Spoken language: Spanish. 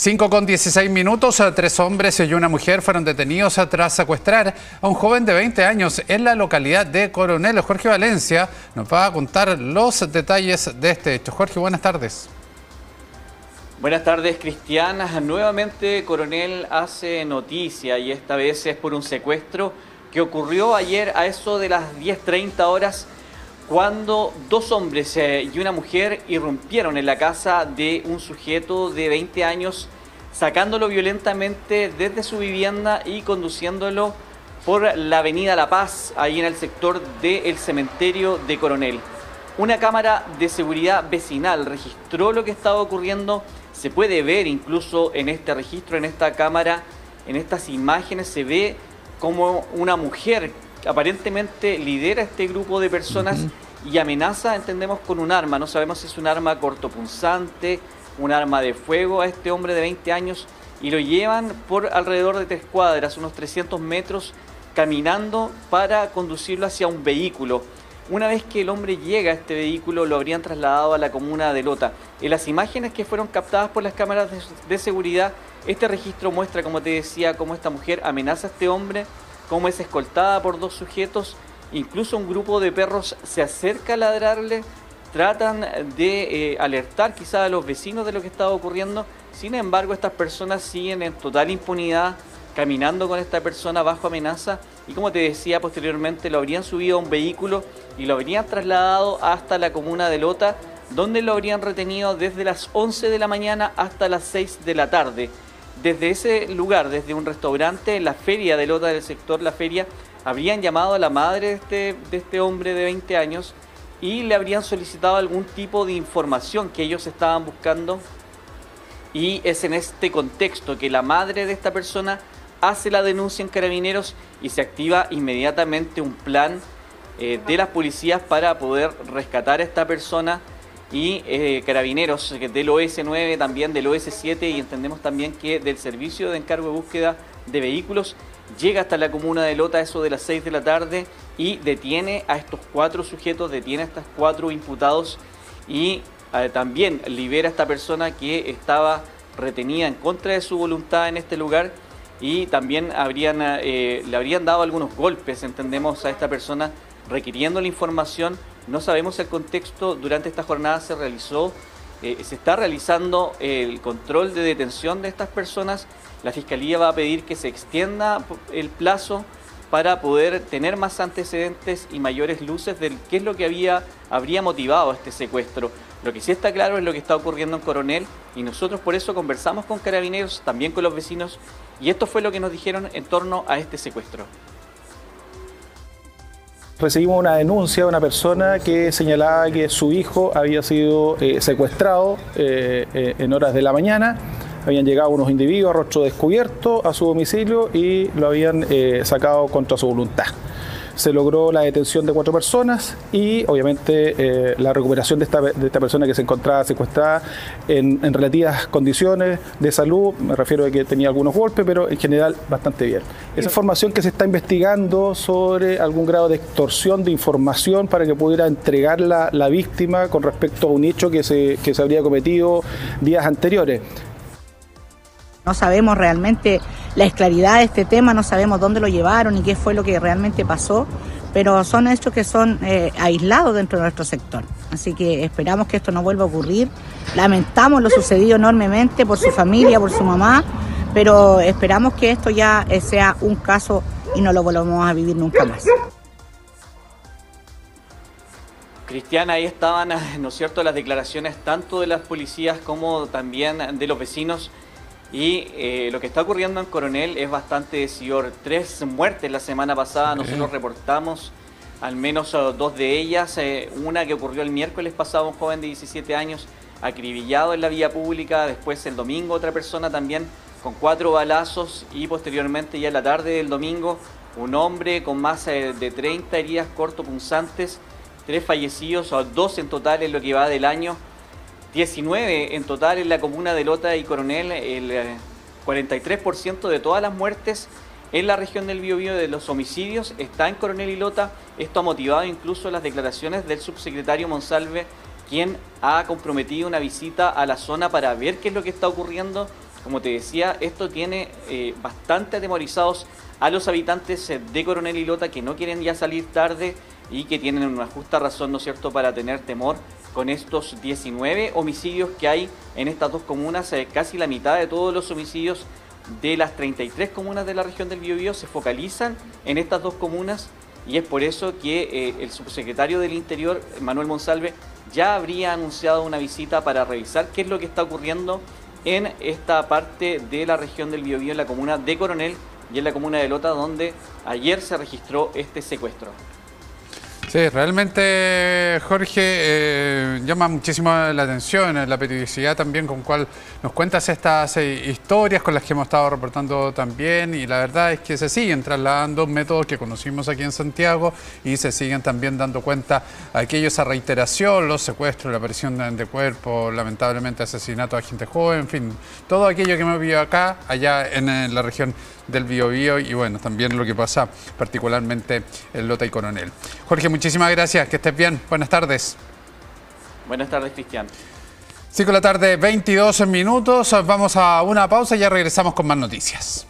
5 con 16 minutos, tres hombres y una mujer fueron detenidos tras secuestrar a un joven de 20 años en la localidad de Coronel. Jorge Valencia nos va a contar los detalles de este hecho. Jorge, buenas tardes. Buenas tardes, Cristiana. Nuevamente Coronel hace noticia y esta vez es por un secuestro que ocurrió ayer a eso de las 10.30 horas cuando dos hombres eh, y una mujer irrumpieron en la casa de un sujeto de 20 años, sacándolo violentamente desde su vivienda y conduciéndolo por la avenida La Paz, ahí en el sector del cementerio de Coronel. Una cámara de seguridad vecinal registró lo que estaba ocurriendo, se puede ver incluso en este registro, en esta cámara, en estas imágenes, se ve como una mujer aparentemente lidera este grupo de personas y amenaza, entendemos, con un arma. No sabemos si es un arma cortopunzante, un arma de fuego a este hombre de 20 años y lo llevan por alrededor de tres cuadras, unos 300 metros, caminando para conducirlo hacia un vehículo. Una vez que el hombre llega a este vehículo, lo habrían trasladado a la comuna de Lota. En las imágenes que fueron captadas por las cámaras de, seguridad, este registro muestra, como te decía, cómo esta mujer amenaza a este hombre cómo es escoltada por dos sujetos, incluso un grupo de perros se acerca a ladrarle, tratan de eh, alertar quizá a los vecinos de lo que estaba ocurriendo, sin embargo estas personas siguen en total impunidad caminando con esta persona bajo amenaza y como te decía posteriormente lo habrían subido a un vehículo y lo habrían trasladado hasta la comuna de Lota donde lo habrían retenido desde las 11 de la mañana hasta las 6 de la tarde desde ese lugar, desde un restaurante, la feria de Lota del sector La Feria, habrían llamado a la madre de este, de este hombre de 20 años y le habrían solicitado algún tipo de información que ellos estaban buscando. Y es en este contexto que la madre de esta persona hace la denuncia en carabineros y se activa inmediatamente un plan eh, de las policías para poder rescatar a esta persona y eh, carabineros del OS9, también del OS7 y entendemos también que del Servicio de Encargo de Búsqueda de Vehículos llega hasta la comuna de Lota eso de las 6 de la tarde y detiene a estos cuatro sujetos, detiene a estos cuatro imputados y eh, también libera a esta persona que estaba retenida en contra de su voluntad en este lugar y también habrían, eh, le habrían dado algunos golpes, entendemos, a esta persona requiriendo la información no sabemos el contexto, durante esta jornada se realizó, eh, se está realizando el control de detención de estas personas. La Fiscalía va a pedir que se extienda el plazo para poder tener más antecedentes y mayores luces de qué es lo que había, habría motivado este secuestro. Lo que sí está claro es lo que está ocurriendo en Coronel y nosotros por eso conversamos con carabineros, también con los vecinos y esto fue lo que nos dijeron en torno a este secuestro recibimos una denuncia de una persona que señalaba que su hijo había sido eh, secuestrado eh, eh, en horas de la mañana. Habían llegado unos individuos a rostro descubierto a su domicilio y lo habían sacado contra su voluntad se logró la detención de cuatro personas y obviamente eh, la recuperación de esta, de esta, persona que se encontraba secuestrada en, relativas condiciones de salud, me refiero a que tenía algunos golpes, pero en general bastante bien. Esa información que se está investigando sobre algún grado de extorsión de información para que pudiera entregar la, la víctima con respecto a un hecho que se, que se habría cometido días anteriores. No sabemos realmente la esclaridad de este tema, no sabemos dónde lo llevaron y qué fue lo que realmente pasó, pero son hechos que son eh, aislados dentro de nuestro sector. Así que esperamos que esto no vuelva a ocurrir. Lamentamos lo sucedido enormemente por su familia, por su mamá, pero esperamos que esto ya eh, sea un caso y no lo volvamos a vivir nunca más. Cristiana, ahí estaban, ¿no es cierto?, las declaraciones tanto de las policías como también de los vecinos y eh, lo que está ocurriendo en Coronel es bastante decidor. Tres muertes la semana pasada, nosotros reportamos al menos uh, dos de ellas. Eh, una que ocurrió el miércoles pasado, un joven de 17 años acribillado en la vía pública. Después el domingo otra persona también con cuatro balazos y posteriormente ya en la tarde del domingo un hombre con más eh, de 30 heridas cortopunzantes, tres fallecidos, o dos en total en lo que va del año. 19 en total en la comuna de Lota y Coronel, el 43% eh, de todas las muertes en la región del Biobío de los homicidios está en Coronel y Lota. Esto ha motivado incluso las declaraciones del subsecretario Monsalve, quien ha comprometido una visita a la zona para ver qué es lo que está ocurriendo Como te decía, esto tiene eh, bastante atemorizados a los habitantes de Coronel y Lota que no quieren ya salir tarde y que tienen una justa razón, ¿no es cierto?, para tener temor con estos 19 homicidios que hay en estas dos comunas. Eh, casi la mitad de todos los homicidios de las 33 comunas de la región del Biobío se focalizan en estas dos comunas y es por eso que eh, el subsecretario del Interior, Manuel Monsalve, ya habría anunciado una visita para revisar qué es lo que está ocurriendo en esta parte de la región del Biobío, en la comuna de Coronel y en la comuna de Lota, donde ayer se registró este secuestro. Sí, realmente, Jorge, eh, llama muchísimo la atención eh, la periodicidad también con cual nos cuentas estas eh, historias con las que hemos estado reportando también y la verdad es que se siguen trasladando métodos que conocimos aquí en Santiago y se siguen también dando cuenta aquellos a reiteración, los secuestros, la aparición de, cuerpos, lamentablemente asesinato de gente joven, en fin, todo aquello que hemos vivido acá, allá en, la región del Biobío y bueno, también lo que pasa particularmente en Lota y Coronel. Jorge, muchísimas gracias, que estés bien, buenas tardes. Buenas tardes, Cristian. 5 de la tarde, 22 minutos, vamos a una pausa y ya regresamos con más noticias.